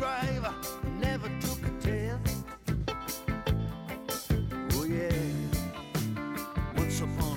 driver, never took a test. Oh yeah, once upon